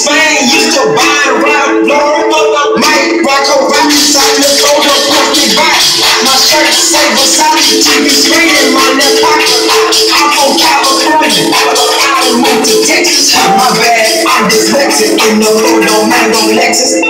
Spain used to buy around Florida. Mike Rocco Rockets out the photo, pumpkin back. My shirt say Versace TV screen in my left pocket. I'm from California. I moved to Texas. My bad, I'm dyslexic. In the Lord, no man, no Lexus.